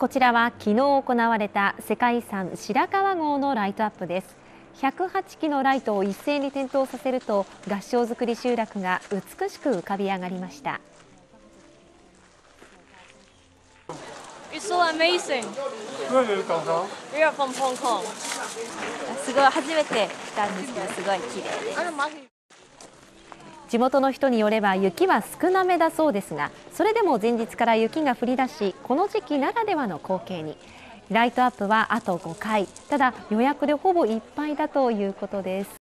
こちらは昨日行われた世界遺産白川郷のライトアップです108基のライトを一斉に点灯させると合掌造り集落が美しく浮かび上がりました It's so amazing. Where are you come from? We are from Hong Kong. すごい初めて来たんですけどすごい綺麗です地元の人によれば雪は少なめだそうですがそれでも前日から雪が降り出しこの時期ならではの光景に。ライトアップはあと5回。ただ予約でほぼいっぱいだということです。